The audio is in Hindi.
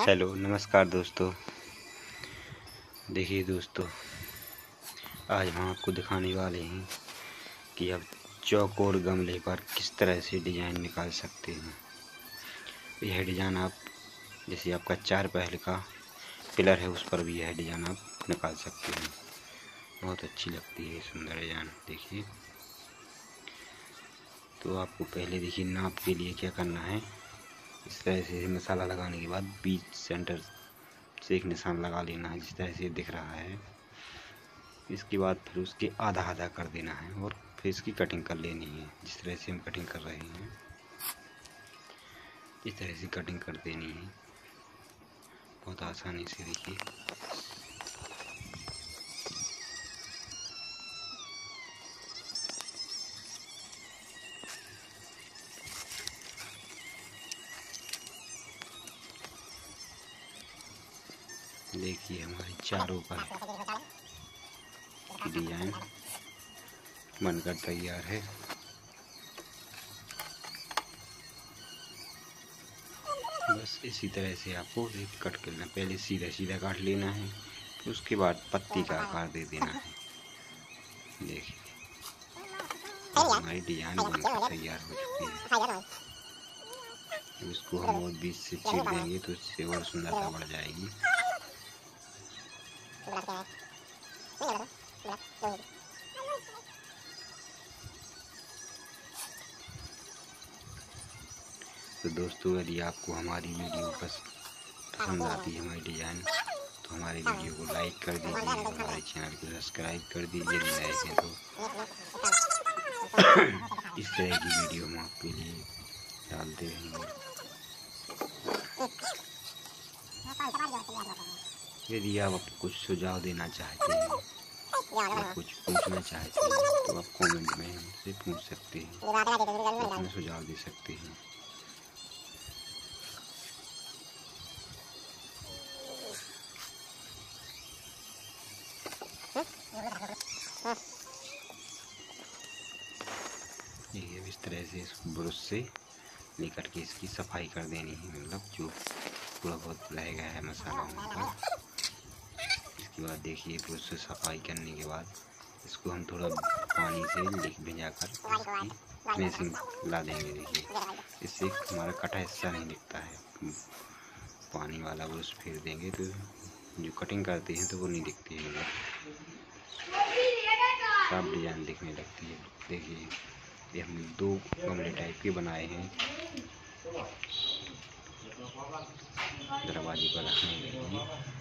हेलो नमस्कार दोस्तों। देखिए दोस्तों, आज हम आपको दिखाने वाले हैं कि आप चौकोर गमले पर किस तरह से डिज़ाइन निकाल सकते हैं। यह डिज़ाइन आप, जैसे आपका चार पहल का पिलर है, उस पर भी यह डिज़ाइन आप निकाल सकते हैं। बहुत अच्छी लगती है, सुंदर डिज़ाइन, देखिए। तो आपको पहले देखिए नाप के लिए क्या करना है। इस तरह से मसाला लगाने के बाद बीच सेंटर से एक निशान लगा लेना है, जिस तरह से दिख रहा है। इसके बाद फिर उसके आधा आधा कर देना है और फिर इसकी कटिंग कर लेनी है, जिस तरह से हम कटिंग कर रहे हैं। इस तरह से कटिंग कर देनी है। बहुत आसानी से देखिए। देखिए हमारे चारों पर डिज़ाइन बनकर तैयार है। बस इसी तरह से आपको एक कट करना पहले सीधा सीधा काट लेना है, उसके बाद पत्ती का आकार दे देना है। देखिए, हमारी डिज़ाइन बनकर तैयार हो चुकी है। इसको हम और बीच से चीर देंगे तो इससे और सुंदरता बढ़ जाएगी। तो दोस्तों, यदि आपको हमारी वीडियो पसंद आती है हमारी डिज़ाइन तो हमारे वीडियो को लाइक कर दीजिए हमारे चैनल को सब्सक्राइब कर दीजिए नए हैं तो। इस तरह की वीडियो हम आपके लिए डालते रहेंगे। यदि आप कुछ सुझाव देना चाहते हैं या कुछ पूछना चाहते हैं तो आप कमेंट में हमसे पूछ सकते हैं, अपना सुझाव दे सकते हैं। ये इस तरह से इस ब्रश से लेकर के इसकी सफ़ाई कर देनी है मतलब जो थोड़ा बहुत रह गया है मसाला पर इसके बाद देखिए ब्रश से सफ़ाई करने के बाद इसको हम थोड़ा पानी से भिजा कर फिनिशिंग ला देंगे, देखिए। इससे हमारा कटा हिस्सा नहीं दिखता है। पानी वाला ब्रश फेर देंगे तो जो कटिंग करते हैं तो वो नहीं दिखती है। साफ़ डिज़ाइन दिखने लगती है। देखिए, ये हमने दो गमले टाइप के बनाए हैं। दरवाजे पर रखने के लिए।